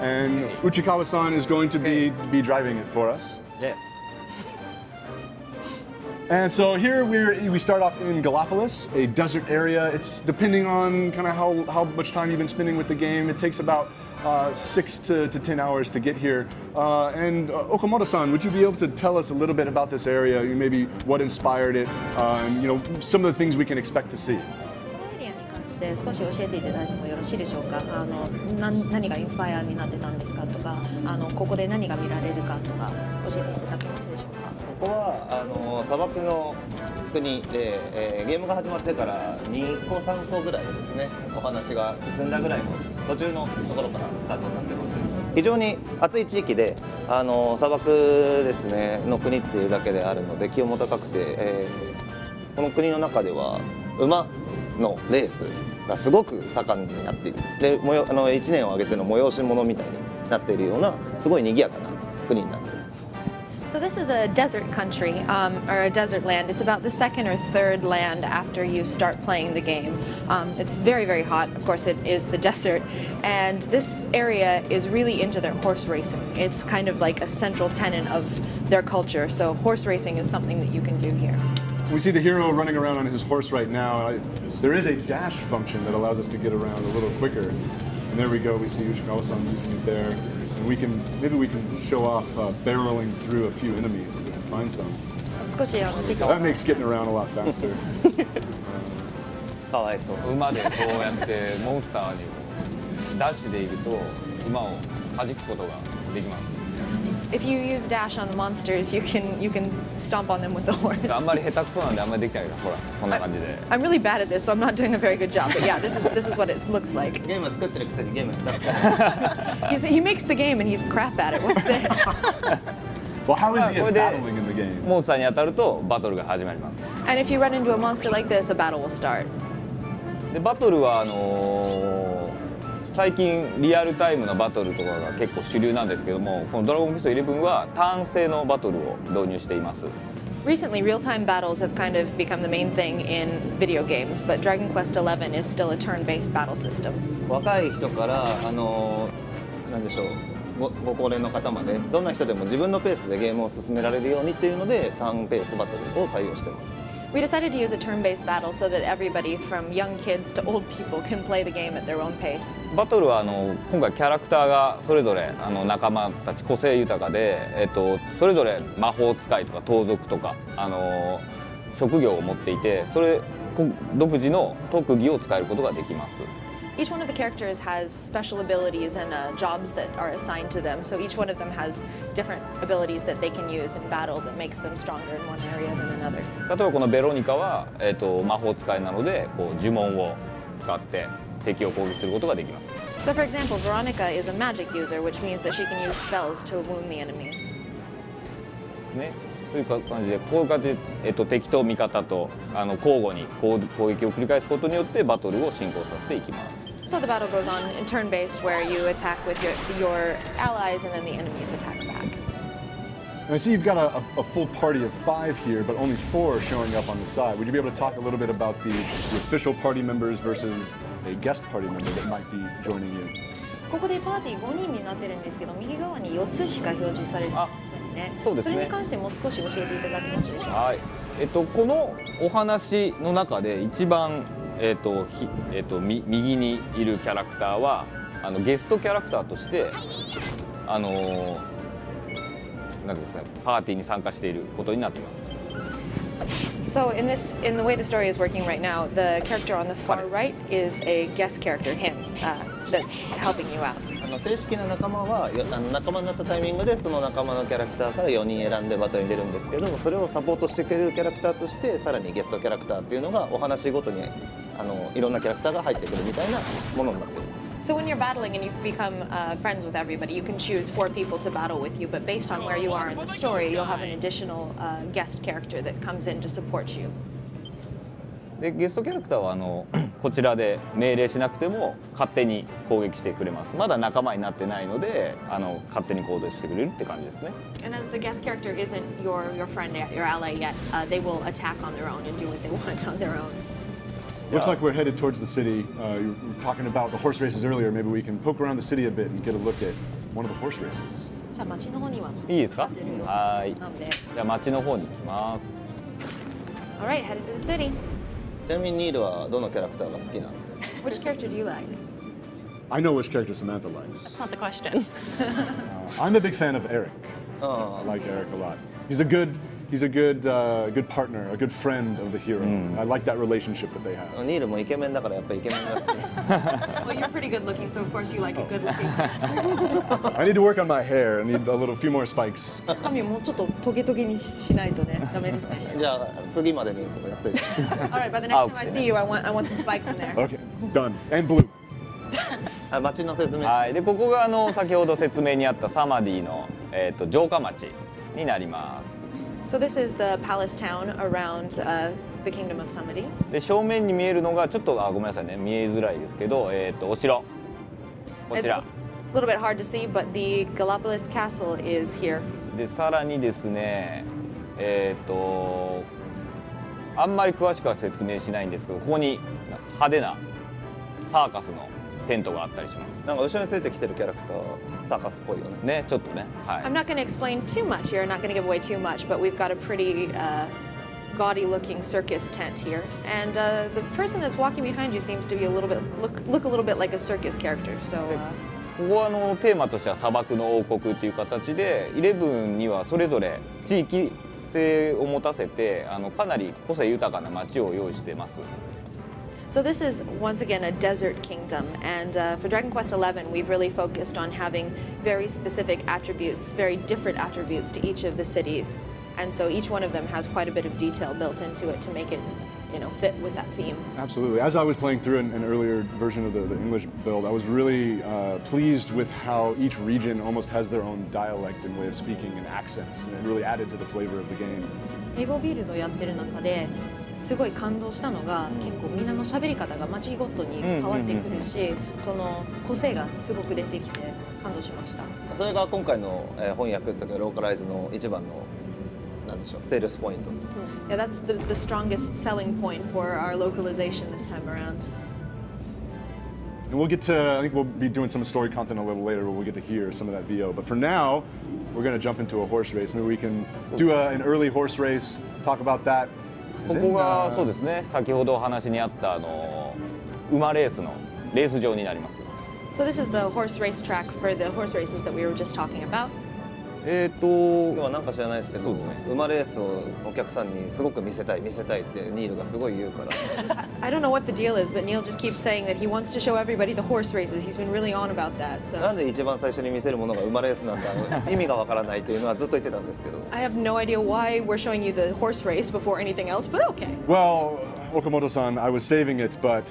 And Uchikawa-san is going to be be driving it for us. Yes. And so here we we start off in Gallipolis, a desert area. It's depending on kind of how, how much time you've been spending with the game. It takes about uh, six to, to ten hours to get here. Uh, and uh, Okamoto-san, would you be able to tell us a little bit about this area? Maybe what inspired it, uh, and you know some of the things we can expect to see. して少し教えていただいてもよろしいでしょうか？あのな何がインスパイアになってたんですかとか？あのここで何が見られるかとか教えていただけますでしょうか？ここはあの砂漠の国で、えーゲームが始まってから2個3個ぐらいですねお話が進んだぐらいの途中のところからスタートになってます。非常に暑い地域であの砂漠ですねの国っていうだけであるので気温も高くて、えーこの国の中では馬のレースがすごく盛んになっているでもよあの1年を挙げての催し物みたいになっているようなすごい賑やかな国になっています So this is a desert country, um, or a desert land. It's about the second or third land after you start playing the game. Um, it's very, very hot. Of course, it is the desert. And this area is really into their horse racing. It's kind of like a central tenet of their culture. So horse racing is something that you can do here. We see the hero running around on his horse right now. I, there is a dash function that allows us to get around a little quicker. And there we go. We see Uchikawa-san using it there. And we can maybe we can show off uh, barreling through a few enemies if we can find some. 少しあの敵 That makes getting around a lot faster. かわいそう馬でこうやってモンスターにダッシュでいると馬を弾くことができます if you use dash on the monsters, you can you can stomp on them with the horse. I, am really bad at this, so I'm not doing a very good job. But yeah, this is this is what it looks like. he makes the game and he's crap at it. What's this? well, how is he battling in the game? モンスターに当たるとバトルが始まります。And if you run into a monster like this, a battle will start. でバトルはあのー最近リアルタイムなバトルとかが結構主流なんですけどもこの「ドラゴンクエスト11」はターン制のバトルを導入しています Recently, real-time battles have kind of become the main thing in video games, but Dragon Quest XI is still a turn-based battle system. 若い人からあのなんでしょうごご高齢の方までどんな人でも自分のペースでゲームを進められるようにっていうのでターンペースバトルを採用してます We decided to use a turn-based battle so that everybody, from young kids to old people, can play the game at their own pace. バトルはあの今回キャラクターがそれぞれあの仲間たち個性豊かで、えっと、それぞれ魔法使いとか盗賊とかあの職業を持っていてそれこ独自の特技を使えることができます Each one of the characters has special abilities and uh, jobs that are assigned to them. So each one of them has different abilities that they can use in battle that makes them stronger in one area than another. 例えばこのベロニカは、えっと、魔法使いなのでこう呪文を使って敵を攻撃することができます So, for example, Veronica is a magic user, which means that she can use spells to wound the enemies. ねというか感じでこういう感じで、えっと、敵と味方とあの交互に攻攻撃を繰り返すことによってバトルを進行させていきます So the battle goes on in turn-based, where you attack with your, your allies and then the enemies attack back. And I see you've got a, a, full party of five here, but only four are showing up on the side. Would you be able to talk a little bit about the, the official party members versus a guest party member that might be joining you? ここでパーティー5人になってるんですけど右側に4つしか表示されてませんねそうですねれに関してもう少し教えていただけますでしょうかはいえっと、このお話の中で一番、えっとひえっと、み右にいるキャラクターはあのゲストキャラクターとしてあのなんてですかねパーティーに参加していることになっています So in this, in the way the story is working right now, the character on the far right is a guest character, him, uh, that's helping you out. あの正式な仲間はよあの仲間になったタイミングでその仲間のキャラクターから4人選んでバトルに出るんですけどそれをサポートしてくれるキャラクターとしてさらにゲストキャラクターっていうのがお話ごとにあのいろんなキャラクターが入ってくるみたいなものになっています So when you're battling and you've become uh, friends with everybody, you can choose four people to battle with you, but based on where you are in the story, you'll have an additional uh, guest character that comes in to support you. でゲストキャラクターはあのこちらで命令しなくても勝手に攻撃してくれますまだ仲間になってないのであの勝手に行動してくれるって感じですね And as the guest character isn't your, your friend your ally yet, uh, they will attack on their own and do what they want on their own. Looks like we're headed towards the city. Uh, you were talking about the horse races earlier. Maybe we can poke around the city a bit and get a look at one of the horse races. じゃあ街の方にはいいですかはーいじゃあ街の方に行きます Alright, headed to the city. ちなみにニールはどのキャラクターが好きなの Which character do you like? I know which character Samantha likes. That's not the question. I'm a big fan of Eric. あ I like Eric a lot. He's a good, he's a good, uh, good partner, a good friend of the hero. I like that relationship that they have. あニールもイケメンだからやっぱりイケメンが好き Well, you're pretty good looking, so of course you like a good looking. I need to work on my hair. I need a little, few more spikes. 髪をもうちょっとトゲトゲにしないとね、ダメですね。じゃあ次までにこうやって Alright, by the next time I see you, I want, I want some spikes in there. Okay, done. And blue. あ街の説明はいでここがあの先ほど説明にあったサマディの、えー、と城下町になります So this is the palace town around uh, the kingdom of Samadhi. で正面に見えるのがちょっとあごめんなさいね見えづらいですけど、えー、とお城こ It's ちら a little bit hard to see, but the Gallipolis castle is here. でさらにですねえっ、とあんまり詳しくは説明しないんですけどここに派手なサーカスのテントがあったりしますなんか後ろについてきてるキャラクターサーカスっぽいよねねちょっとねはい I'm not going to explain too much here, I'm not going to give away too much, but we've got a pretty uh, gaudy looking circus tent here. And uh, the person that's walking behind you seems to be a little bit, look, look a little bit like a circus character. So, uh, ここはあのテーマとしては砂漠の王国っていう形でイレブンにはそれぞれ地域性を持たせてあのかなり個性豊かな街を用意してます。So this is once again a desert kingdom. And uh, for Dragon Quest XI, we've really focused on having very specific attributes, very different attributes to each of the cities. And so each one of them has quite a bit of detail built into it to make it, you know, fit with that theme. Absolutely. As I was playing through an, an earlier version of the, the English build, I was really uh, pleased with how each region almost has their own dialect and way of speaking and accents, and it really added to the flavor of the game. すごい感動したのが、結構みんなの喋り方が街ごとに変わってくるし、その個性がすごく出てきて感動しました。それが今回のえー翻訳というかローカライズの一番のなんでしょうセールスポイント Yeah, that's the, the strongest selling point for our localization this time around. And we'll get to, I think we'll be doing some story content a little later where we'll get to hear some of that VO. But for now, we're going to jump into a horse race. Maybe we can do a, an early horse race, talk about that. ここが uh, そうですね先ほどお話にあったあの馬レースのレース場になります。So this is the horse race track for the horse races that we were just talking about. えっ、今日とはなんか知らないですけど、ね馬レースをお客さんにすごく見せたい見せたいってニールがすごい言うから I don't know what the deal is, but Neil just keeps saying that he wants to show everybody the horse races. He's been really on about that. な So んで一番最初に見せるものが馬レースなんだ意味がわからないっていうのはずっと言ってたんですけど I have no idea why we're showing you the horse race before anything else, but okay. Well, Okamoto-san, I was saving it, but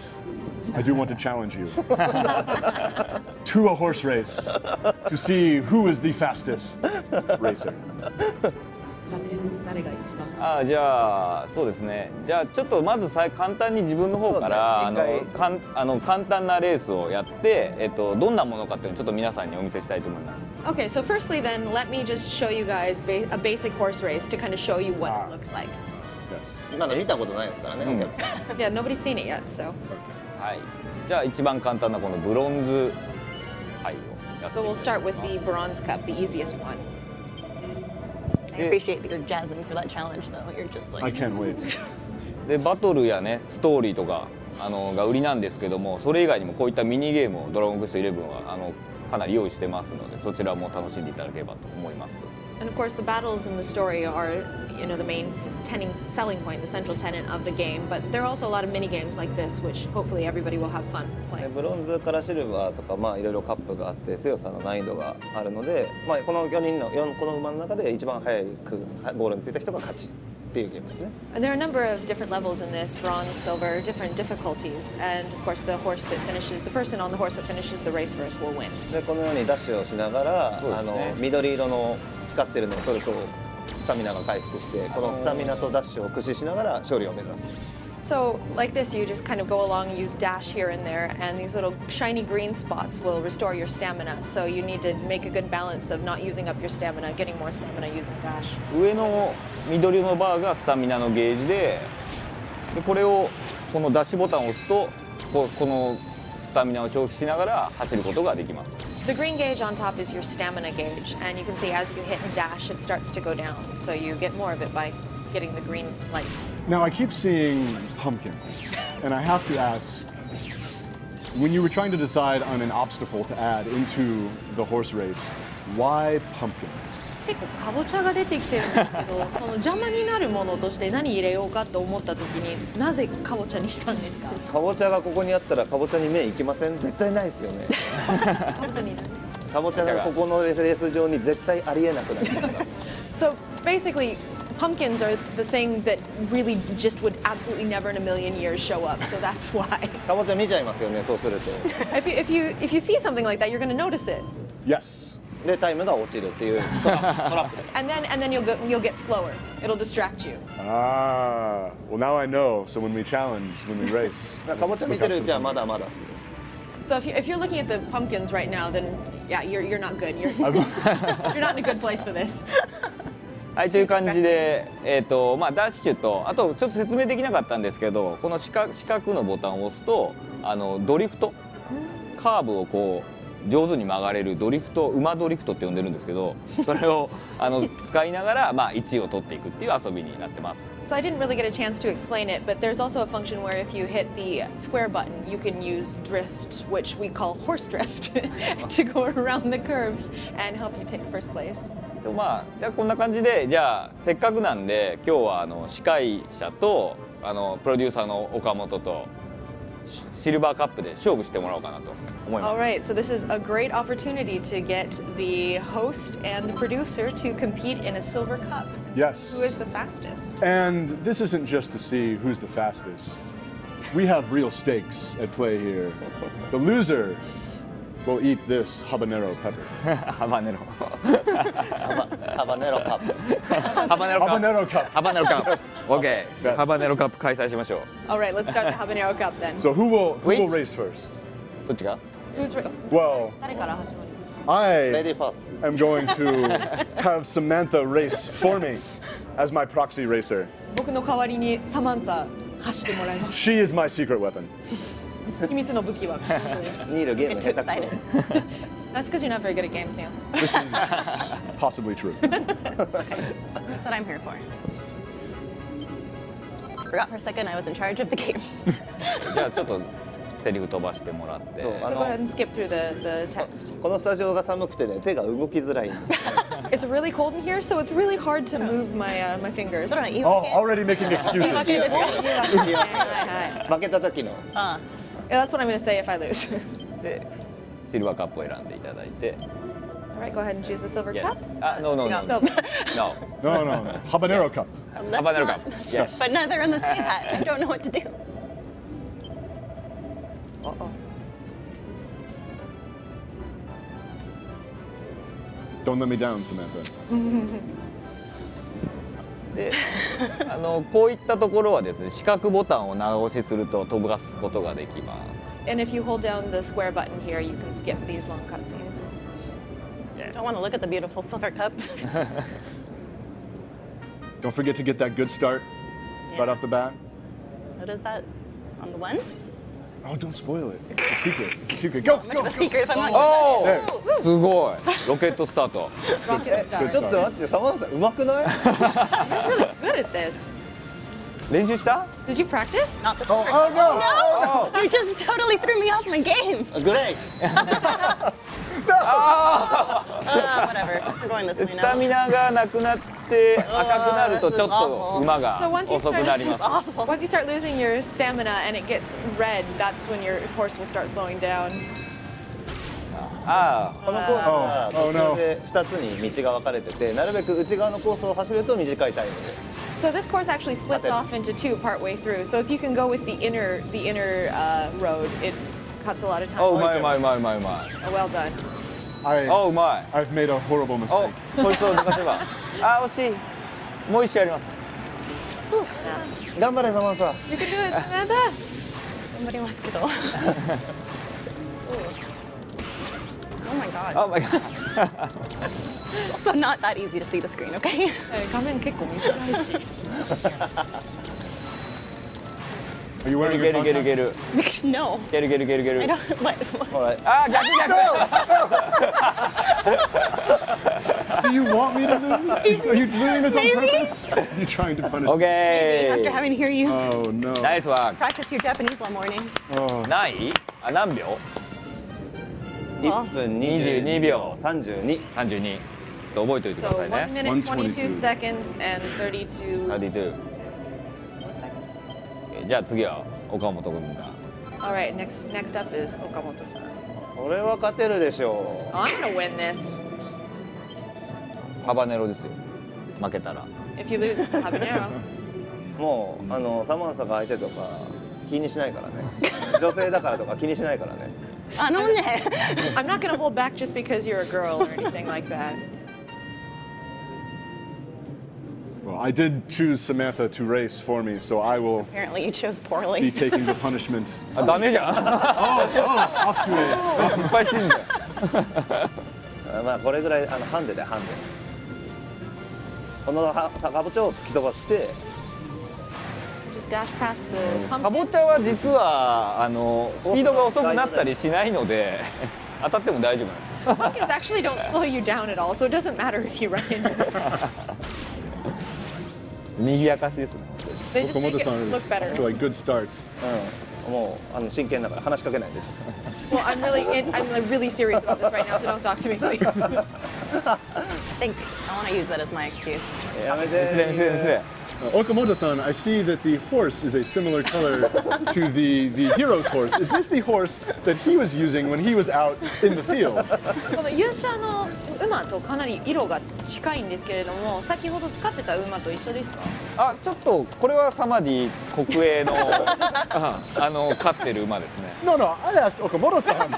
I do want to challenge you to a horse race to see who is the fastest racer. さて、誰が一番あじゃあそうですねじゃあちょっとまずさ簡単に自分の方から、ね一回かんあの簡単なレースをやって、えっと、どんなものかっていうのをちょっと皆さんにお見せしたいと思います Okay, so firstly, then let me just show you guys a basic horse race to kind of show you what it looks like. Yes. まだ見たことないですからね、お客さん Yeah, nobody's seen it yet, so. はいじゃあ一番簡単なこのブロンズ杯をやって So み we'll start with the bronze cup, the easiest one. I appreciate that you're jazzing for that challenge, though. You're just like. I can't wait. でバトルやねストーリーとかあのが売りなんですけどもそれ以外にもこういったミニゲームを「ドラゴンクエスト11」はあのかなり用意してますのでそちらも楽しんでいただければと思います And of course, the battles in the story are, you know, the main tening, selling point, the central tenant of the game. But there are also a lot of mini games like this, which hopefully everybody will have fun playing. Bronze ブロンズからシルバーとか、まあいろいろカップがあって強さの難易度があるので、まあこの4人の4この馬の中で一番早くゴールについた人が勝ち。And there are a number of different levels in this bronze, silver, different difficulties. And of course, the horse that finishes, the person on the horse that finishes the race first will win. で、このようにダッシュをしながら、あの緑色の光ってるのを取るとスタミナが回復してこのスタミナとダッシュを駆使しながら勝利を目指す So, like this, you just kind of go along, use dash here and there, and these little shiny green spots will restore your stamina. So, you need to make a good balance of not using up your stamina, getting more stamina using dash. 上の緑のバーがスタミナのゲージででこれをこのダッシュボタンを押すとここのスタミナを消費しながら走ることができます The green gauge on top is your stamina gauge, and you can see as you hit and dash, it starts to go down. So you get more of it by getting the green lights. Now I keep seeing pumpkins, and I have to ask. When you were trying to decide on an obstacle to add into the horse race, why pumpkins? 結構かぼちゃが出てきてるんですけどその邪魔になるものとして何入れようかと思った時になぜかぼちゃにしたんですかかぼちゃがここにあったらかぼちゃに目いきません絶対ないですよねかぼちゃになるかぼちゃがここのレース場に絶対ありえなくなりますから So basically pumpkins are the thing that really just would absolutely never in a million years show up so that's why かぼちゃ見ちゃいますよねそうすると if you, if you if you see something like that you're going to notice it Yes. でタイムが落ちるっていうトラップトラップです and then and then you'll go you'll get slower it'll distract you Ah. Well, now I know. So when we challenge, when we race, かぼちゃ見てるうちはまだまだっす So if, you, if you're looking at the pumpkins right now, then yeah, you're, you're not good. You're, you're not in a good place for this. はいという感じで、えーとまあ、ダッシュとあとちょっと説明できなかったんですけどこの四角四角のボタンを押すとあのドリフトカーブをこう上手に曲がれるドリフト馬ドリフトって呼んでるんですけどそれをあの使いながら、まあ、1位を取っていくっていう遊びになってます。So I didn't really get a chance to explain it, but there's also a function where if you hit the square button, you can use drift, which we call horse drift, to go around the curves and help you take first place. とまあじゃあこんな感じでじゃあせっかくなんで今日はあの司会者とあのプロデューサーの岡本とシシルバーカップで勝負してもらおうかなと思いま All す。 right, so this is a great opportunity to get the host and the producer to compete in a silver cup. Yes. Who is the fastest? And this isn't just to see who's the fastest. We have real stakes at play here. The loser will eat this habanero pepper. habanero. habanero cup. habanero cup. Habanero cup. Habanero cup. yes. Okay. Yes. Habanero cup All right, let's start the habanero cup then. So who will who Wait. will race first? どっちが Who's well? I am going to have Samantha race for me as my proxy racer. She is my secret weapon. 秘密の武器はここです。ニールゲーム Get too 下手く excited. That's because you're not very good at games, Neil. This is possibly true. That's what I'm here for. Forgot for a second I was in charge of the game. じゃあちょっとセリフ飛ばしてもらって。そうあ So go の ahead and skip through the, the text. このスタジオが寒くてね手が動きづらいんです It's really cold in here, so it's really hard to move my, uh, my fingers. Oh, already making excuses. 負けた時の Uh, Yeah, that's what I'm going to say if I lose. でシルバーカップを選んでいただいて。 All right, go ahead and choose the silver Yes. cup. あ、no no no. Silver. No. No, no, no. Habanero cup. ハバネロカップ。Yes. but neither of them say that. I don't know what to do. Don't let me down, Samantha. で、あのこういったところはですね、四角ボタンを長押しすると飛ばすことができます。And if you hold down the square button here, you can skip these long cutscenes. I don't want to look at the beautiful silver cup. Don't forget to get that good start right off the bat. what is that? On the one? Oh, don't spoil it. A secret. A secret. Go, go. a secret if I'm not. お There. お、すごい。ロケットスタート。ちょっと待ってサマンさん上手くない Good at this. 練習した？Did you practice? Not the silver Oh, no. You just totally threw me off my game. グレイ Uh, whatever. We're going this で way スタ now. ミナがなくなって赤くなるとちょっと馬 So が once you 遅くなります。Once you start losing your stamina and it gets red, that's when your horse will start slowing down. あこのコースは Oh, oh, 途中で2つに道が分かれててなるべく内側のコースを走ると短いタイムで So this course actually splits off into two partway through. So if you can go with the inner the inner uh, road, it cuts a lot of あ、おう time. まいうまいうまいうまいうまい。Oh, well done. I, あ、うまい。I've made a horrible お mistake.、こいつを抜かせば。あ、惜しい。もう一周あります。頑張れサマンさん You can do it, Samantha. 頑張りますけど。oh my god. あ、my god。Also not that easy to see the screen, okay? 画面結構短いし。Are you wearing get your contacts? It, get it, No. Get it, get it, get it, get it. I don't, what? All right. Ah, got you, no, no. Do you want me to do? Are you doing this Maybe? on purpose? Are you trying to punish okay. me? Okay. After having to hear you. Oh, no. Nice one. Practice your Japanese all morning. Oh. ない? 아, 몇秒?1 minute 22 seconds and 32. 32. じゃあ次は岡本君が All right, next next up is Okamoto-san. これは勝てるでしょ Oh, I'm gonna win this. ハバネロですよ負けたら If you lose, it's habanero. うもうあのサマンサが相手とか気にしないからね女性だからとか気にしないからね I don't know. I'm not gonna hold back just because you're a girl or anything like that. Well, I did choose Samantha to race for me, so I will Apparently, you chose be poorly. taking the punishment. あダメじゃん Off to a 失敗してんじゃんあまあこれぐらいあのハンデでハンデこのはかぼちゃを突き飛ばして Just dash past the か pumpkin. ぼちゃは実はあのスピードが遅くなったりしないので当たっても大丈夫なんですよ Pumpkins actually don't slow you down at all, so it doesn't matter if you run into them. 右やかしですね Okamoto-san look is better. off to a good start. うんもうあの真剣だから話しかけないでし Well, I'm really, in, I'm like, really serious about this right now, so don't talk to me, please. think I want to use that as my excuse. ょやめ失礼失礼失礼 Uh, Okamoto-san, I see that the horse is a similar color to the, the hero's horse. Is this the horse that he was using when he was out in the field? この勇者の馬とかなり色が近いんですけれども、先ほど使ってた馬と一緒ですか？あちょっとこれはサマディ国営のああの飼ってる馬ですね No, no, I asked Okamoto-san.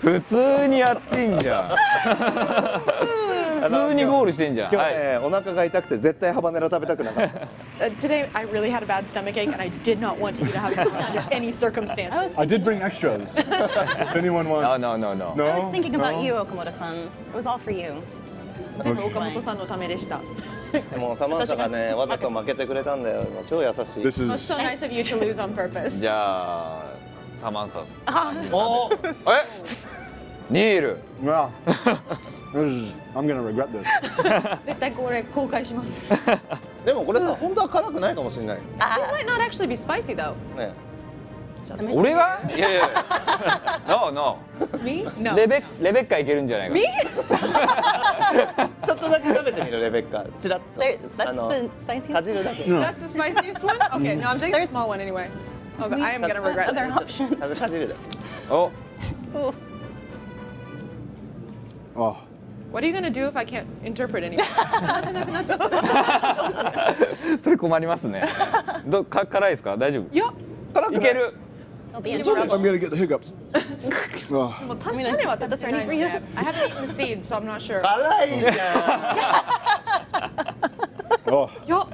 普通にやってんじゃん 普通にゴールしてんじゃん。今日、お腹が痛くて絶対ハバネラ食べたくなかった、岡本さんのためでした。もサマンサがね、わざと負けてくれたんだよ。超優しい。This サマンサ。あ、ニール I'm gonna regret this. 絶対これ後悔します。でもこれさ本当は辛くないかもしれない It might not actually be spicy though. ね俺はいやいや No, no Me? No. レベレベッカいけるんじゃないか Me? ちょっとだけ食べてみるレベッカチラッと There, that's the spiciest. かじるだけ. That's the spiciest one? Okay, no, I'm taking the small one anyway. Okay, I am gonna regret Other this. options. かじるだけお Oh, Oh. What are you gonna do if I can't interpret anything? 話せなくなっちゃった。それ困りますねどか辛いですか大丈夫いや、いける be I'm gonna get the hiccups. Oh. もうた種は食べてないので、I haven't eaten the seeds, so I'm not sure. 辛いじゃん Oh. いや、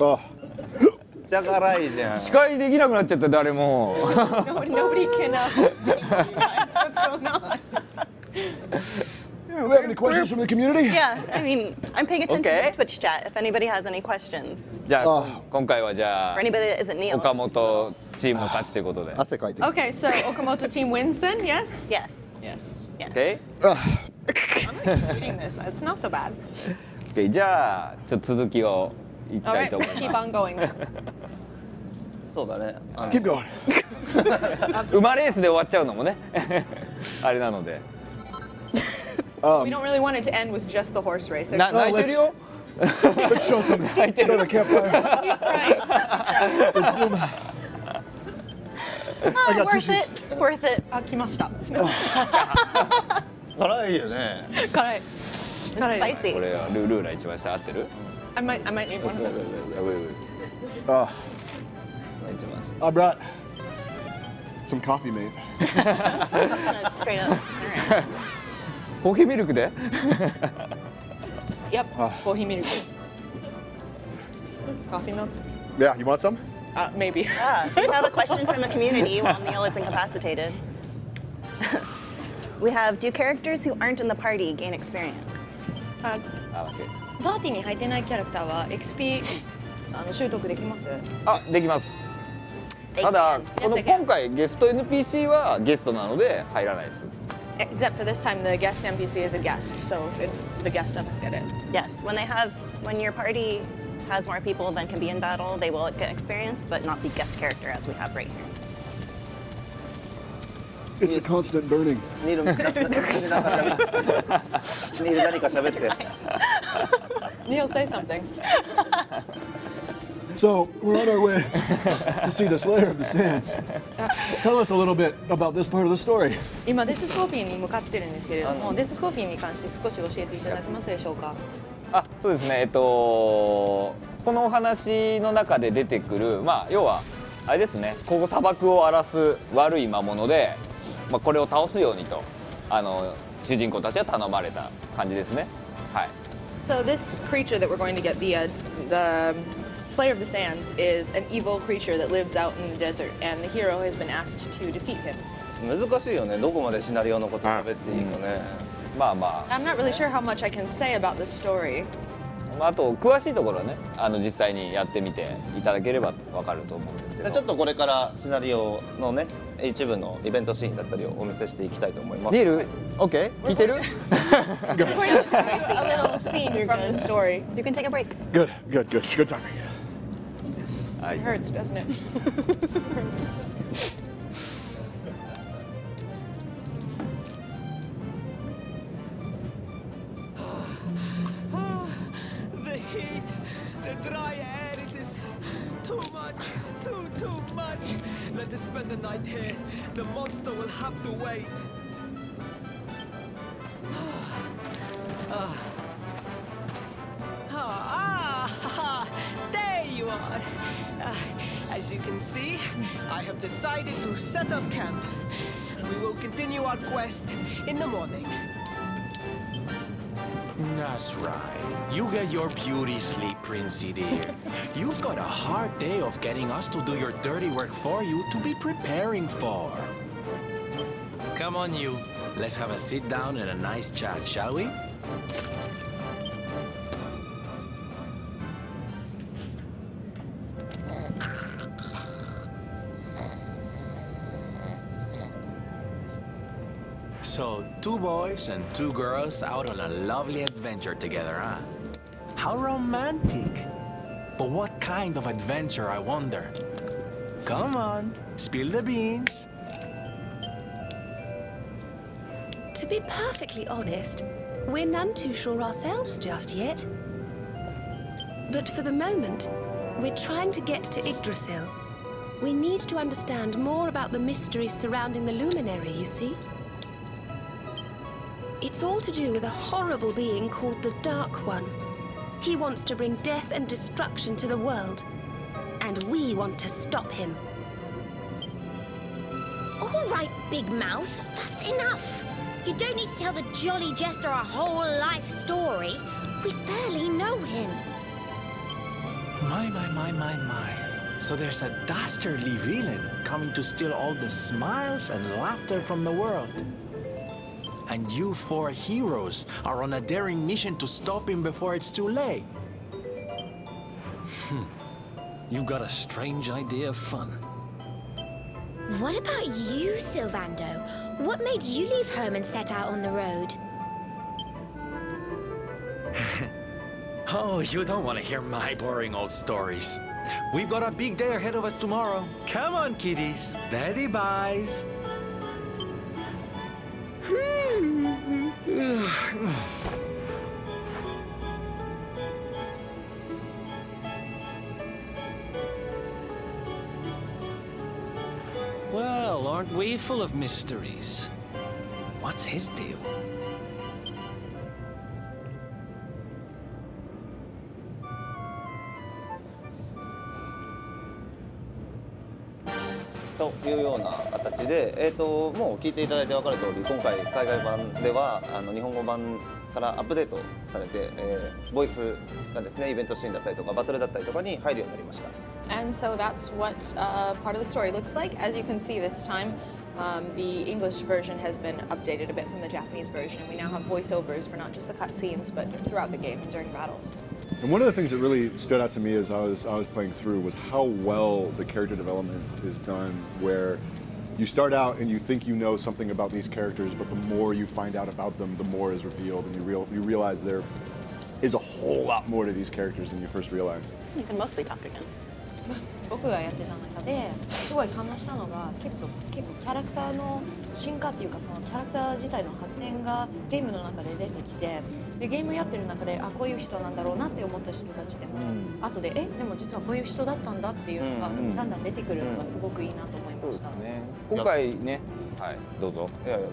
Oh. ちゃ辛いじゃん司会できなくなっちゃった誰も nobody, nobody can uh, host you guys. What's going on? Do we have any questions from the community? Yeah, I mean, I'm paying attention Okay. to the Twitch chat. If anybody has any questions, じゃああ今回はじゃ or anybody that isn't あ Neil. 岡本チームの勝ちということで汗かいて Okay, so Okamoto team wins then? Yes? Yes. Yes. OK? I'm reading this. It's not so bad. OK じゃあちょっと続きをいきたいと思い keep ま on going. そうだねあの Keep going. す馬レースで終わっちゃうのもねあれなので We don't really want it to end with just the horse race. な There's- 泣いてるよ Let's show some. Go to the campfire. He's crying. Let's zoom. Oh, got worth tissues. it. Worth it. あ、来ました。辛いよね辛い。辛いです。Spicy. これはルルーラ一番下合ってる I might, I might need one of those. Wait, wait, wait. Oh. I brought some coffee, mate. Straight up. Coffee milk de? yep, ah. coffee milk. Coffee milk? Yeah, you want some? Uh, maybe. Yeah, we have a question from a community while Neil is incapacitated. we have, do characters who aren't in the party gain experience? Uh, ah, oh, it. パーティーに入ってないキャラクターは XP あの習得できますたあできますただこの今回ゲスト NPC はゲストなので入らないです Except for this time, the guest NPC is a guest, so it, the guest doesn't get it. Yes, when they have when your party has more people than can be in battle, they will get experience, but not the guest character as we have right here. It's a constant burning. ニール何か喋って Neil, say something. So we're on our way to see the Slayer of the Sands. Tell us a little bit about this part of the story. 今デススコーピンに向かってるんですけれども、デススコーピンに関して少し教えていただけますでしょうか？あそうですねえっとこのお話の中で出てくるまあ要はあれですねここ砂漠を荒らす悪い魔物で、まあ、これを倒すようにとあの主人公たちは頼まれた感じですねはい So this creature that we're going to get, the uh, the Slayer of the Sands, is an evil creature that lives out in the desert, and the hero has been asked to defeat him. 難しいよねどこまでシナリオのこと喋っていいかね、まあまあ I'm not really sure how much I can say about the story. まあ、あと詳しいところはね。あの実際にやってみていただければ分かると思うんですけど。ちょっとこれからシナリオのね一部のイベントシーンだったりをお見せしていきたいと思います。ディール OK 聞てる？Good, good, good, good much. Let us spend the night here. The monster will have to wait. Ah, ah, there you are. Ah, as you can see, I have decided to set up camp. We will continue our quest in the morning. That's right. You get your beauty sleep, Princey dear. You've got a hard day of getting us to do your dirty work for you to be preparing for. Come on, you. Let's have a sit down and a nice chat, shall we? Two boys and two girls out on a lovely adventure together, huh? How romantic! But what kind of adventure, I wonder? Come on, spill the beans. To be perfectly honest, we're none too sure ourselves just yet. But for the moment, we're trying to get to Yggdrasil. We need to understand more about the mystery surrounding the luminary, you see. It's all to do with a horrible being called the Dark One. He wants to bring death and destruction to the world. And we want to stop him. All right, Big Mouth, that's enough. You don't need to tell the Jolly Jester a whole life story. We barely know him. My, my, my, my, my. So there's a dastardly villain coming to steal all the smiles and laughter from the world. And you four heroes are on a daring mission to stop him before it's too late. Hmm. You got a strange idea of fun. What about you, Sylvando? What made you leave home and set out on the road? Oh, you don't want to hear my boring old stories. We've got a big day ahead of us tomorrow. Come on, kiddies. Daddy buys. Aren't we full of mysteries? What's his deal? というような形で、えー、ともう聞いていただいて分かる通り今回海外版ではあの日本語版からアップデートされて、えーボイスがですねイベントシーンだったりとかバトルだったりとかに入るようになりました And so that's what uh, part of the story looks like. As you can see this time, Um, the English version has been updated a bit from the Japanese version. We now have voiceovers for not just the cutscenes, but throughout the game and during battles. And one of the things that really stood out to me as I was I was playing through was how well the character development is done. Where you start out and you think you know something about these characters, but the more you find out about them, the more is revealed, and you real you realize there is a whole lot more to these characters than you first realized. You can mostly talk again. 僕がやってた中ですごい感動したのが結構結構キャラクターの進化っていうかそのキャラクター自体の発展がゲームの中で出てきて でゲームやってる中であこういう人なんだろうなって思った人たちでも、後でえでも実はこういう人だったんだっていうのが、だんだん出てくるのがすごくいいなと思いました。ね。今回ねはい。どうぞ。いやいや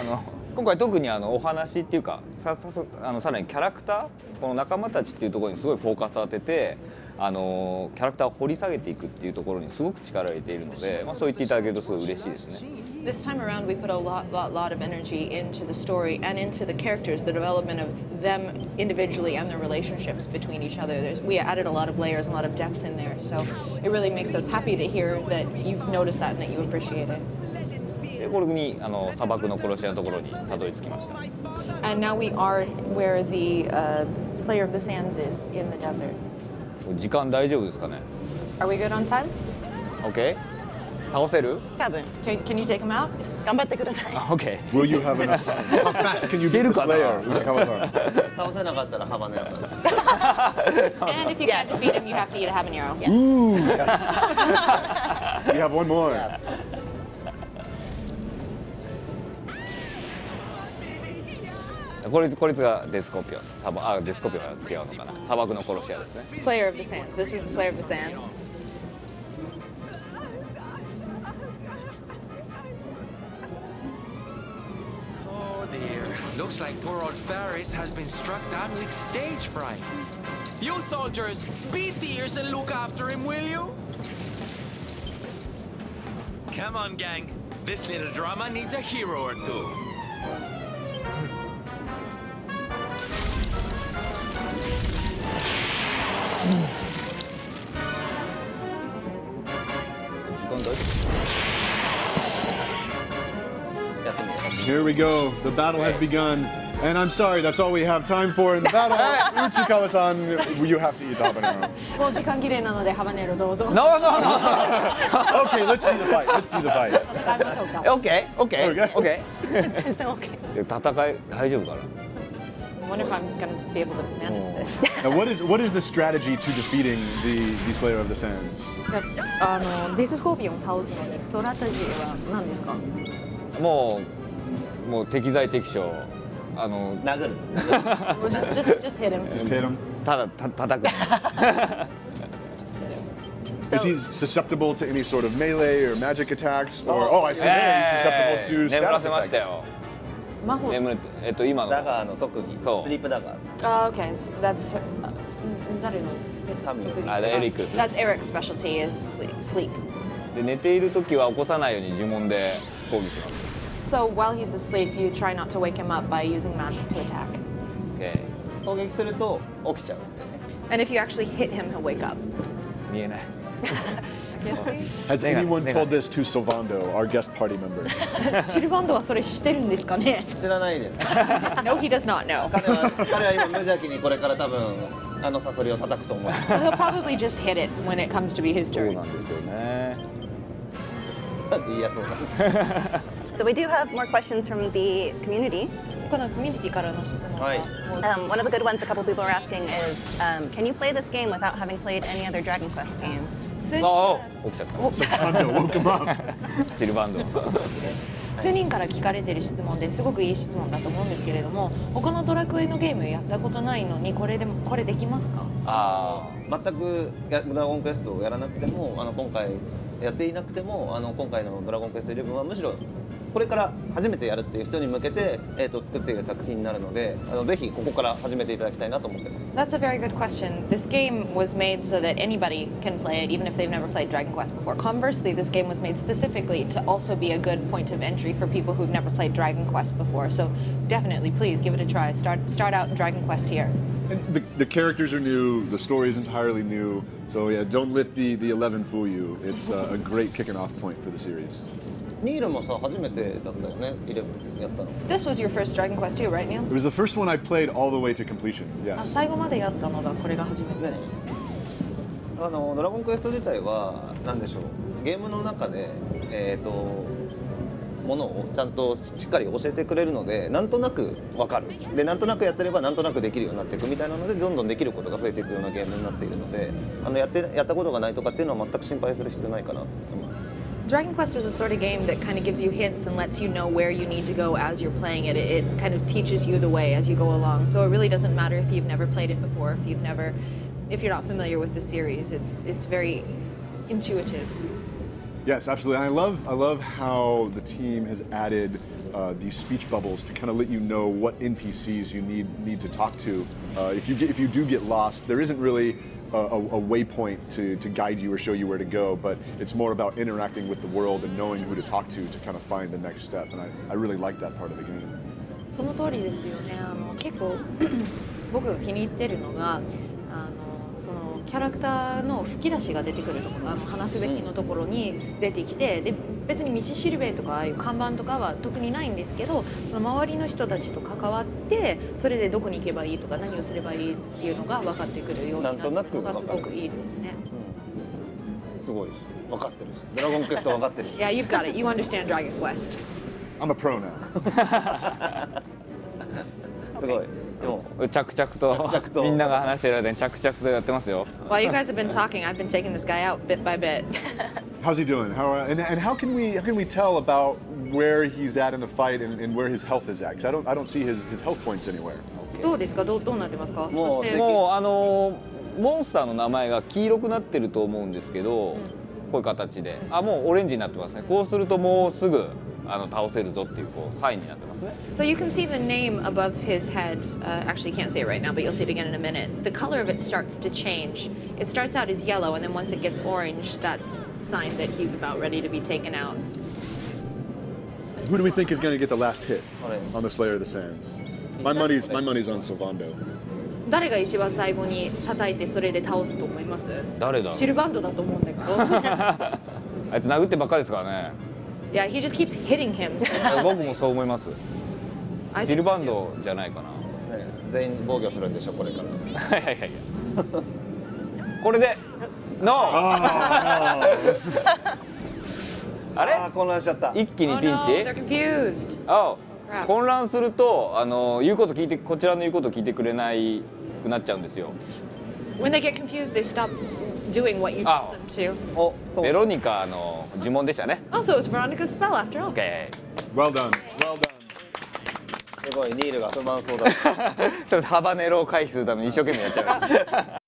あの 今回特にあのお話っていうかさささあのさらにキャラクターこの仲間たちっていうところにすごいフォーカスを当ててあのキャラクターを掘り下げていくっていうところにすごく力を入れているので、まあ、そう言っていただけるとすごい嬉しいですね。This time around, we put a lot, lot, lot of energy into the story and into the characters, the development of them individually and their relationships between each other. There's, we added a lot of layers, a lot of depth in there. So it really makes us happy to hear that you've noticed that and that you appreciate it. でこれにあの砂漠の殺し屋のところにたどり着きました。And now we are where the uh, Slayer of the Sands is in the desert. 時間大丈夫ですかね Are we good on time? ?OK? 倒せる多分 Can, can you take him out? 頑張ってください。 ?OK。 Will you have enough time? How fast can you beat the Slayer? Uchikawa-san? 倒せなかったらハバネロ And if you can't defeat him, you have to eat a habanero. Ooh, yes. we have one more. これこいつがデスコピオンサバあデスコピオンは違うのかな砂漠の殺し屋ですね Slayer of the Sands. This is the Slayer of the Sands. Oh dear. Looks like poor old Ferris has been struck down with stage fright. You soldiers, beat the ears and look after him, will you? Come on, gang. This little drama needs a hero or two. Here we go. The battle has begun. And I'm sorry, that's all we have time for in the battle. Uchikawa-san, you have to eat the habanero. もう時間切れなのでハバネロどうぞ。 夫 No, no, no! Okay, let's see the fight. Let's see the fight. 戦いましょうか。 OK? OK? OK? 全然 OK。戦い大丈夫かな I wonder if I'm gonna be able to manage this. Now, what is what is the strategy to defeating the, the Slayer of the Sands? じゃあ、あのディススコーピオンを倒すのにストラテジーは何ですか？もう もう適材適所あのう殴る just just just hit him. Just hit him. ただた叩く Is he susceptible to any sort of melee or magic attacks? Or oh, I see. there, He's susceptible to 眠ら status せました effects. よ魔法。眠るえっと今のダガーの特技そうスリープダガー Ah, okay, so that's. Uh, 誰の神あエリック That's Eric's specialty is sleep. sleep. で寝ている時は起こさないように呪文で抗議します So while he's asleep, you try not to wake him up by using magic to attack. OK 攻撃すると起きちゃうんでね And if you actually hit him, he'll wake up. 見えない Can't see. Has Hang on, anyone hang told on. this to Silvando, our guest party member? シルバンドはそれ知ってるんですかね知らないです No, he does not know. 彼は彼は今無邪気にこれから多分あのサソリを叩くと思います So he'll probably just hit it when it comes to be his そう turn. なんですよねいやそうだ So we do have more questions from the community. このコミュニティからの質問がはい Um, one of the good ones a couple people are asking is, um, can you play this game without having played any other Dragon Quest games? 数人ああ起きちゃった Silvando woke him up. シルバンド数人から聞かれてる質問ですごくいい質問だと思うんですけれども他のドラクエのゲームやったことないのにこれでもこれできますかあ全くやドラゴンクエストをやらなくてもあの今回やっていなくてもあの今回の「ドラゴンクエスト11」はむしろこれから初めてやるっていう人に向けて、えー、と作っている作品になるのであのぜひここから始めていただきたいなと思ってます That's a very good question. This game was made so that anybody can play it, even if they've never played Dragon Quest before. Conversely, this game was made specifically to also be a good point of entry for people who've never played Dragon Quest before. So definitely, please give it a try. Start start out in Dragon Quest here. And the, the characters are new. The story is entirely new. So yeah, don't let the, the 11 fool you. It's uh, a great kicking off point for the series. ニールもさ初めてだったよねイレブンやったの This was your first Dragon Quest too, right, Neil? It was the first one I played all the way to completion. あ Yes. 最後までやったのがこれが初めてです。あのドラゴンクエスト自体は何でしょう？ゲームの中でえっ、とものをちゃんとしっかり教えてくれるのでなんとなく分かるでなんとなくやってればなんとなくできるようになっていくみたいなのでどんどんできることが増えていくようなゲームになっているのであのやってやったことがないとかっていうのは全く心配する必要ないかなと思います Dragon Quest is a sort of game that kind of gives you hints and lets you know where you need to go as you're playing it. It, it kind of teaches you the way as you go along. So it really doesn't matter if you've never played it before, if you've never, if you're not familiar with the series. It's it's very intuitive. Yes, absolutely. And I love I love how the team has added uh, these speech bubbles to kind of let you know what NPCs you need need to talk to. Uh, if you get, if you do get lost, there isn't really a, a, a waypoint to, to guide you or show you where to go, but it's more about interacting with the world and knowing who to talk to to kind of find the next step. And I, I really like that part of the game. その通りですよね。あの結構僕が気に入ってるのが、あの そのキャラクターの吹き出しが出てくるところ、あの話すべきのところに出てきて、で別に道しるべとかああいう看板とかは特にないんですけど、その周りの人たちと関わって、それでどこに行けばいいとか何をすればいいっていうのが分かってくるようになってるのがすごくいいですね。すごい分かってるしドラゴンクエスト分かってるし Yeah, you've got it. You understand Dragon Quest. I'm a pro now. すごい着々と着々とみんなが話してる間に着々とやってますよ While you guys have been talking, I've been taking this guy out bit by bit. How's he doing? How uh, and, and how can we how can we tell about where he's at in the fight and, and where his health is at? Because I don't I don't see his, his health points anywhere. どうですかどうどうなってますかもうそしてもうあのモンスターの名前が黄色くなってると思うんですけど、こういう形であもうオレンジになってますねこうするともうすぐあの倒せるぞっていうこうサインになってますね So you can see the name above his head. Uh, actually, you can't see it right now, but you'll see it again in a minute. The color of it starts to change. It starts out as yellow, and then once it gets orange, that's sign that he's about ready to be taken out. Who do we think is going to get the last hit Alright. on the Slayer of the Sands? My money's my money's on Sylvando. 誰が一番最後に叩いてそれで倒すと思います誰だろうシルバンドだと思うんだけど。あいつ殴ってばっかりですからね yeah, he just keeps hitting him. 僕もそう思いますシ think ル so バン.ドじゃないかなね全員防御するんでしょこれからいやいやいやこれで!あれ？あー混乱しちゃった一気に Oh ピンチ？あ.混乱するとあの言うこと聞いてこちらの言うこと聞いてくれないくなっちゃうんですよ When they get confused, they stop doing what you Oh. tell them to. おトベロニカの呪文でしたね Also, it was Veronica's spell after all. OK Well done. Well done. すごいニールが不満そうだちょっとハバネロを回避するために一生懸命やっちゃ